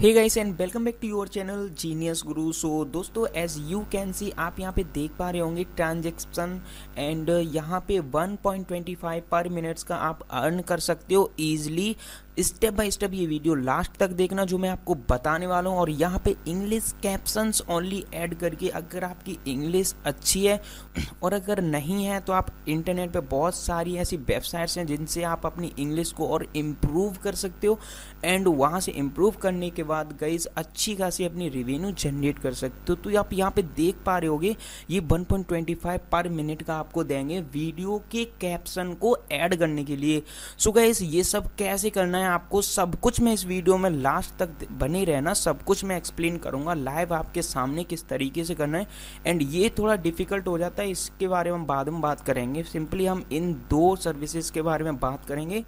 Hey guys and welcome back to your channel Genius Guru so दोस्तों as you can सी आप यहाँ पे देख पा रहे होंगे ट्रांजेक्शन एंड यहाँ पे 1.25 पर मिनट्स का आप अर्न कर सकते हो इजीली स्टेप बाय स्टेप ये वीडियो लास्ट तक देखना जो मैं आपको बताने वाला हूँ। और यहाँ पे इंग्लिश कैप्शंस ओनली ऐड करके अगर आपकी इंग्लिश अच्छी है और अगर नहीं है तो आप इंटरनेट पे बहुत सारी ऐसी वेबसाइट्स हैं जिनसे आप अपनी इंग्लिश को और इम्प्रूव कर सकते हो। एंड वहाँ से इम्प्रूव करने के बाद गईज अच्छी खासी अपनी रिवेन्यू जनरेट कर सकते हो। तो आप यहाँ पे देख पा रहे होगे, ये 1.25 पर मिनट का आपको देंगे वीडियो के कैप्शन को ऐड करने के लिए। सो गाइज़ ये सब कैसे करना है आपको सब कुछ मैं इस वीडियो में लास्ट तक बने रहना, सब कुछ मैं एक्सप्लेन करूँगा लाइव आपके सामने किस तरीके से करना है। एंड ये थोड़ा डिफ़िकल्ट हो जाता है, इसके बारे में बाद में बात करेंगे। सिंपली हम इन दो सर्विसेज़ के बारे में बात करेंगे।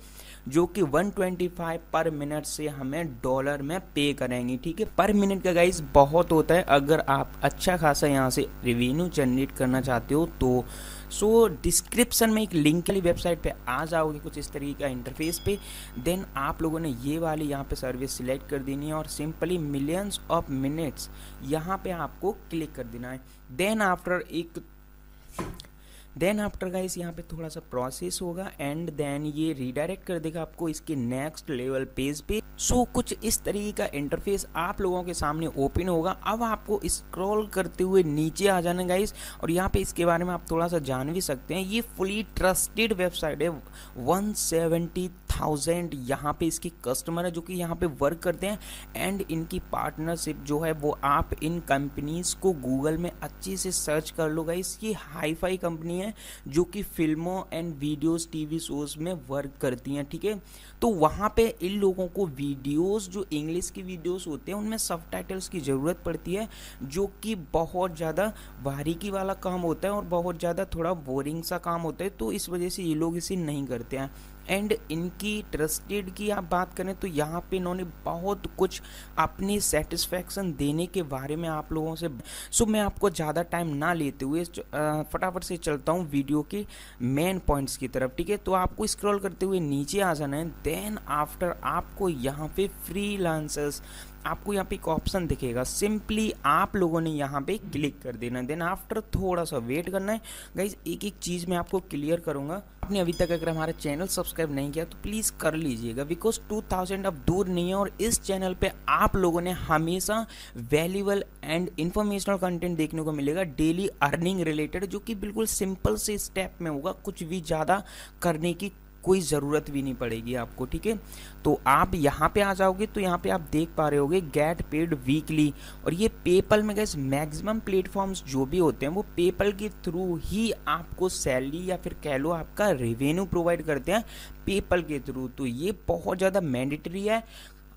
जो कि 125 पर मिनट से हमें डॉलर में पे करेंगे ठीक है? पर मिनट का गाइस बहुत होता है। अगर आप अच्छा खासा यहाँ से रिवेन्यू जनरेट करना चाहते हो तो सो so, डिस्क्रिप्शन में एक लिंक वाली वेबसाइट पे आ जाओगे कुछ इस तरीके का इंटरफेस पे। देन आप लोगों ने ये वाली यहाँ पे सर्विस सिलेक्ट कर देनी है और सिंपली मिलियंस ऑफ़ मिनट्स यहाँ पे आपको क्लिक कर देना है। देन आफ्टर एक देन आफ्टर गाइस यहाँ पे थोड़ा सा प्रोसेस होगा एंड देन ये रिडायरेक्ट कर देगा आपको इसके नेक्स्ट लेवल पेज पे। सो so, कुछ इस तरीके का इंटरफेस आप लोगों के सामने ओपन होगा। अब आपको स्क्रॉल करते हुए नीचे आ जाना गाइस और यहाँ पे इसके बारे में आप थोड़ा सा जान भी सकते हैं। ये फुली ट्रस्टेड वेबसाइट है। वन सेवेंटी थाउज़ेंड यहाँ पे इसके कस्टमर है जो कि यहाँ पे वर्क करते हैं। एंड इनकी पार्टनरशिप जो है वो आप इन कंपनीज़ को गूगल में अच्छे से सर्च कर लो गाइस ये हाई फाई कंपनी है। जो कि फ़िल्मों एंड वीडियोस टीवी शोज़ में वर्क करती हैं, ठीक है? तो वहाँ पे इन लोगों को वीडियोस जो इंग्लिश की वीडियोस होते हैं, उनमें सब की ज़रूरत पड़ती है, जो कि बहुत ज़्यादा बारीकी वाला काम होता है और बहुत ज़्यादा थोड़ा बोरिंग सा काम होता है तो इस वजह से ये लोग इसे नहीं करते हैं। एंड इनकी ट्रस्टेड की आप बात करें तो यहाँ पे इन्होंने बहुत कुछ अपनी सेटिस्फैक्शन देने के बारे में आप लोगों से सो मैं आपको ज़्यादा टाइम ना लेते हुए फटाफट से चलता हूँ वीडियो के मेन पॉइंट्स की तरफ़, ठीक है? तो आपको स्क्रॉल करते हुए नीचे आ जाना है देन आफ्टर आपको यहाँ पे फ्री आपको यहाँ पे एक ऑप्शन दिखेगा। सिंपली आप लोगों ने यहाँ पे क्लिक कर देना देन आफ्टर थोड़ा सा वेट करना है। गाइज़ एक एक चीज़ मैं आपको क्लियर करूँगा। आपने अभी तक अगर हमारा चैनल सब्सक्राइब नहीं किया तो प्लीज़ कर लीजिएगा। बिकॉज़ 2000 अब दूर नहीं है और इस चैनल पे आप लोगों ने हमेशा वैल्यूबल एंड इन्फॉर्मेशनल कंटेंट देखने को मिलेगा। डेली अर्निंग रिलेटेड जो कि बिल्कुल सिंपल से स्टेप में होगा। कुछ भी ज़्यादा करने की कोई ज़रूरत भी नहीं पड़ेगी आपको, ठीक है? तो आप यहाँ पे आ जाओगे तो यहाँ पे आप देख पा रहे होगे गेट पेड वीकली और ये पेपल में गैस मैक्सिमम प्लेटफॉर्म्स जो भी होते हैं, वो पेपल के थ्रू ही आपको सैलरी या फिर कह लो आपका रेवेन्यू प्रोवाइड करते हैं पेपल के थ्रू तो ये बहुत ज़्यादा मैंडेटरी है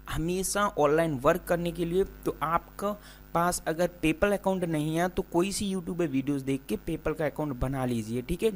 हमेशा ऑनलाइन वर्क करने के लिए। तो आपका पास अगर पेपल अकाउंट नहीं है तो कोई सी यूट्यूब पे वीडियोस देख के पेपल का अकाउंट बना लीजिए, ठीक है?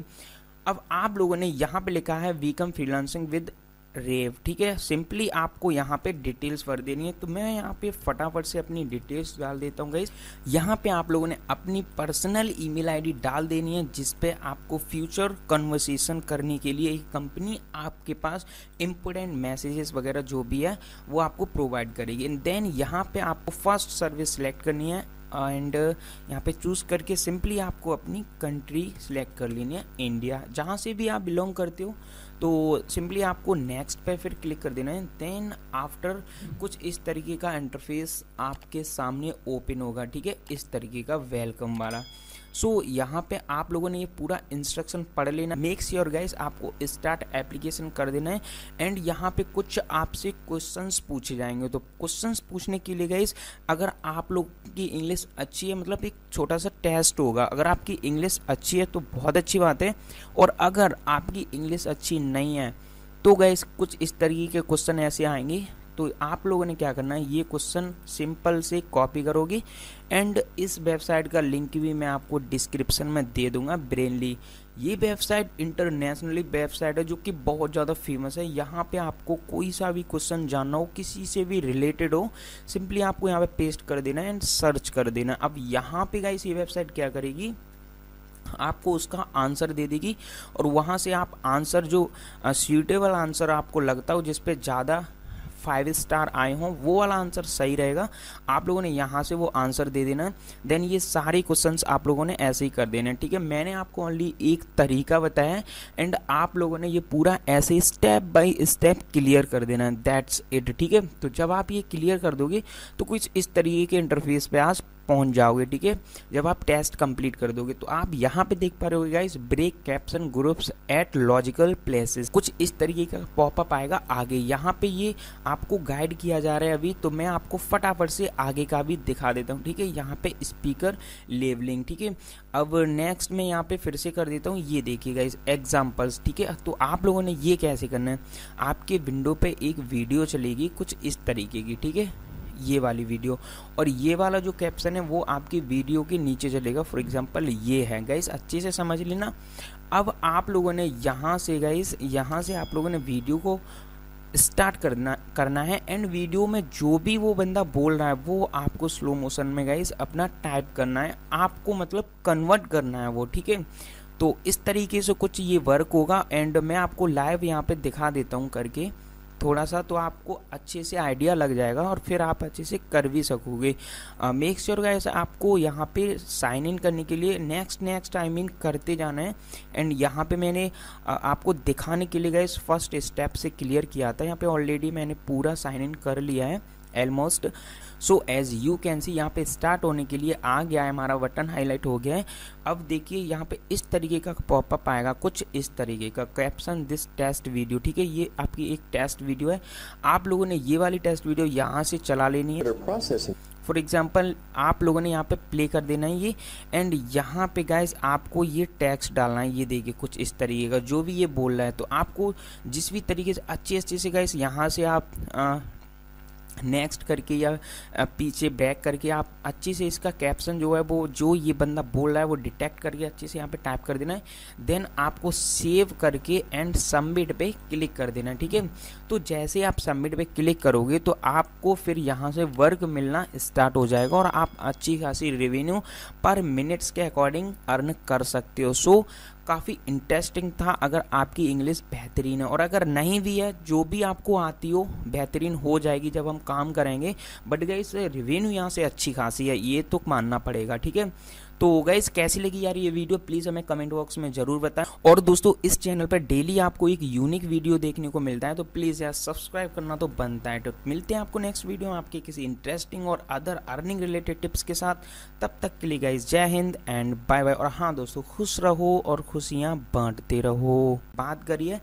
अब आप लोगों ने यहाँ पे लिखा है वीकम फ्रीलांसिंग विद रेव ठीक है? सिंपली आपको यहाँ पे डिटेल्स भर देनी है। तो मैं यहाँ पे फटाफट से अपनी डिटेल्स डाल देता हूँ गाइस यहाँ पे आप लोगों ने अपनी पर्सनल ईमेल आईडी डाल देनी है, जिस पे आपको फ्यूचर कन्वर्सेशन करने के लिए कंपनी आपके पास इम्पोर्टेंट मैसेजेस वगैरह जो भी है, वो आपको प्रोवाइड करेगी। एंड देन यहाँ पे आपको फ़र्स्ट सर्विस सेलेक्ट करनी है। एंड यहाँ पे चूज़ करके सिंपली आपको अपनी कंट्री सिलेक्ट कर लेनी है इंडिया जहाँ से भी आप बिलोंग करते हो तो सिंपली आपको नेक्स्ट पे फिर क्लिक कर देना है. देन आफ्टर कुछ इस तरीके का इंटरफेस आपके सामने ओपन होगा, ठीक है? इस तरीके का वेलकम वाला. सो so, यहाँ पे आप लोगों ने ये पूरा इंस्ट्रक्शन पढ़ लेना। मेक श्योर गाइस आपको स्टार्ट एप्लीकेशन कर देना है। एंड यहाँ पे कुछ आपसे क्वेश्चंस पूछे जाएँगे। तो क्वेश्चंस पूछने के लिए गाइस अगर आप लोग की इंग्लिश अच्छी है मतलब एक छोटा सा टेस्ट होगा। अगर आपकी इंग्लिश अच्छी है तो बहुत अच्छी बात है। और अगर आपकी इंग्लिश अच्छी नहीं है तो गाइस कुछ इस तरीके के क्वेश्चन ऐसे आएँगे। तो आप लोगों ने क्या करना है, ये क्वेश्चन सिंपल से कॉपी करोगे एंड इस वेबसाइट का लिंक भी मैं आपको डिस्क्रिप्शन में दे दूँगा ब्रेनली ये वेबसाइट इंटरनेशनली वेबसाइट है जो कि बहुत ज़्यादा फ़ेमस है। यहाँ पे आपको कोई सा भी क्वेश्चन जानना हो, किसी से भी रिलेटेड हो सिंपली आपको यहाँ पे पेस्ट कर देना है एंड सर्च कर देना अब यहाँ पे गाइस ये वेबसाइट क्या करेगी? आपको उसका आंसर दे देगी और वहाँ से आप आंसर जो सूटेबल आंसर आपको लगता हो, जिस पे ज़्यादा फाइव स्टार आए हों, वो वाला आंसर सही रहेगा। आप लोगों ने यहाँ से वो आंसर दे देना। देन ये सारे क्वेश्चन आप लोगों ने ऐसे ही कर देना। ठीक है, मैंने आपको ओनली एक तरीका बताया एंड आप लोगों ने ये पूरा ऐसे स्टेप बाई स्टेप क्लियर कर देना। है दैट्स इट ठीक है? तो जब आप ये क्लियर कर दोगे तो कुछ इस तरीके के इंटरफेस पे आज पहुँच जाओगे, ठीक है? जब आप टेस्ट कंप्लीट कर दोगे तो आप यहाँ पे देख पा रहे हो guys break caption groups at logical places कुछ इस तरीके का पॉपअप आएगा आगे। यहाँ पे ये आपको गाइड किया जा रहा है अभी तो मैं आपको फटाफट से आगे का भी दिखा देता हूँ, ठीक है? यहाँ पे स्पीकर लेवलिंग ठीक है? अब नेक्स्ट मैं यहाँ पे फिर से कर देता हूँ, ये देखिएगा इस एग्जाम्पल्स ठीक है? तो आप लोगों ने ये कैसे करना है? आपके विंडो पे एक वीडियो चलेगी कुछ इस तरीके की, ठीक है? ये वाली वीडियो। और ये वाला जो कैप्शन है, वो आपकी वीडियो के नीचे चलेगा। फॉर एग्जांपल ये है। गाइस अच्छे से समझ लेना। अब आप लोगों ने यहाँ से गाइस यहाँ से आप लोगों ने वीडियो को स्टार्ट करना करना है। एंड वीडियो में जो भी वो बंदा बोल रहा है, वो आपको स्लो मोशन में गाइस अपना टाइप करना है। आपको मतलब कन्वर्ट करना है वो, ठीक है? तो इस तरीके से कुछ ये वर्क होगा। एंड मैं आपको लाइव यहाँ पे दिखा देता हूँ करके। थोड़ा सा तो आपको अच्छे से आइडिया लग जाएगा और फिर आप अच्छे से कर भी सकोगे। मेक श्योर गाइस आपको यहाँ पे साइन इन करने के लिए नेक्स्ट नेक्स्ट टाइम इन करते जाना है। एंड यहाँ पे मैंने आ, आपको दिखाने के लिए गाइस फ़र्स्ट स्टेप से क्लियर किया था। यहाँ पे ऑलरेडी मैंने पूरा साइन इन कर लिया है। Almost so as you can see यहाँ पे स्टार्ट होने के लिए आ गया है हमारा बटन हाईलाइट हो गया है। अब देखिए यहाँ पे इस तरीके का पॉपअप आएगा कुछ इस तरीके का कैप्शन दिस टेस्ट वीडियो ठीक है? ये आपकी एक टेस्ट वीडियो है। आप लोगों ने ये वाली टेस्ट वीडियो यहाँ से चला लेनी है। फॉर एग्ज़ाम्पल आप लोगों ने यहाँ पे प्ले कर देना है ये। एंड यहाँ पे गाइज़ आपको ये टैक्स डालना है। ये देखिए कुछ इस तरीके का जो भी ये बोल रहा है तो आपको जिस भी तरीके से अच्छे अच्छे से गाइज़ यहाँ से आप आ, नेक्स्ट करके या पीछे बैक करके आप अच्छे से इसका कैप्शन जो है वो, जो ये बंदा बोल रहा है वो डिटेक्ट करके अच्छे से यहाँ पे टाइप कर देना है। देन आपको सेव करके एंड सबमिट पे क्लिक कर देना है, ठीक है? तो जैसे आप सबमिट पे क्लिक करोगे तो आपको फिर यहाँ से वर्क मिलना स्टार्ट हो जाएगा और आप अच्छी खासी रेवेन्यू पर मिनट्स के अकॉर्डिंग अर्न कर सकते हो। सो काफ़ी इंटरेस्टिंग था अगर आपकी इंग्लिश बेहतरीन है। और अगर नहीं भी है, जो भी आपको आती हो, बेहतरीन हो जाएगी जब हम काम करेंगे। बट गई रिवेन्यू यहाँ से अच्छी खासी है, ये तो मानना पड़ेगा, ठीक है? तो गाइज़ कैसी लगी यार ये वीडियो प्लीज़ हमें कमेंट बॉक्स में ज़रूर बताएँ। और दोस्तों, इस चैनल पर डेली आपको एक यूनिक वीडियो देखने को मिलता है तो प्लीज़ यार सब्सक्राइब करना तो बनता है। तो मिलते हैं आपको नेक्स्ट वीडियो में आपके किसी इंटरेस्टिंग और अदर अर्निंग रिलेटेड टिप्स के साथ। तब तक के लिए गाइज़ जय हिंद एंड बाय बाय और हाँ दोस्तों, खुश रहो और खुशियाँ बांटते रहो। बात करिए